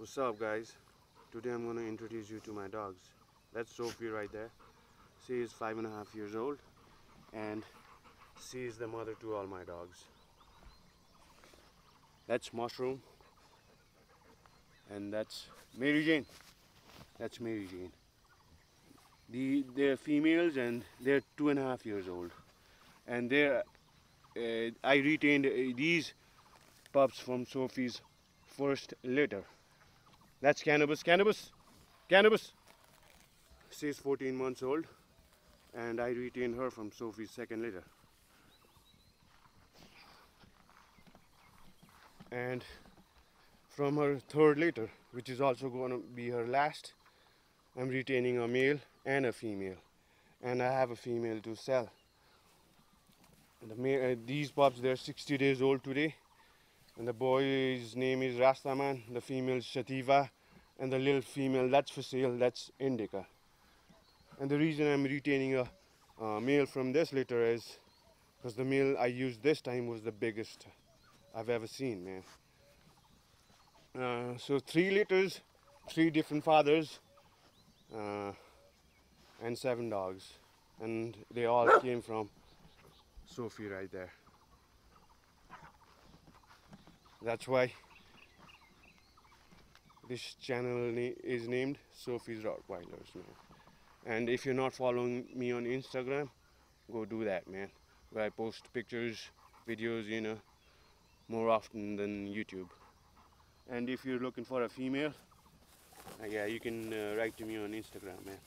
What's up guys? Today I'm gonna introduce you to my dogs. That's Sophie right there. She is five and a half years old and she is the mother to all my dogs. That's Mushroom and that's Mary Jane. That's Mary Jane. The they're females and they're two and a half years old. And they're uh, I retained uh, these pups from Sophie's first litter. That's cannabis, cannabis, cannabis. She's 14 months old and I retained her from Sophie's second litter. And from her third litter, which is also going to be her last, I'm retaining a male and a female. And I have a female to sell. The male, uh, these pups, they're 60 days old today and the boy's name is Rastaman, the female is Shativa, and the little female that's for sale, that's Indica. And the reason I'm retaining a uh, male from this litter is because the male I used this time was the biggest I've ever seen, man. Uh, so three litters, three different fathers, uh, and seven dogs, and they all came from Sophie right there. That's why this channel is named Sophie's Rottweilers, man. And if you're not following me on Instagram, go do that, man. Where I post pictures, videos, you know, more often than YouTube. And if you're looking for a female, uh, yeah, you can uh, write to me on Instagram, man.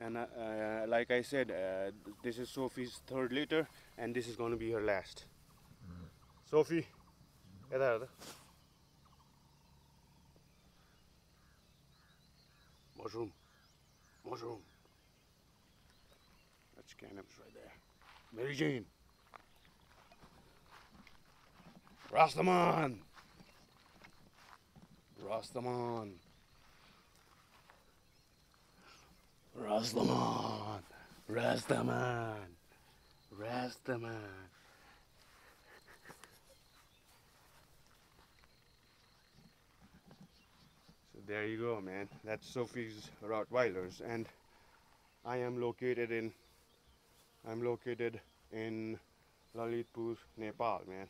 And uh, uh, like I said uh, this is Sophie's third litter and this is going to be her last. Sophie mushroom. Mushroom. That's cannabis right there. Mary Jane. Rastaman. Rastaman Rastaman, Rastaman, Rastaman. So there you go, man. That's Sophie's Rottweilers, and I am located in. I'm located in Lalitpur, Nepal, man.